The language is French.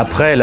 Après la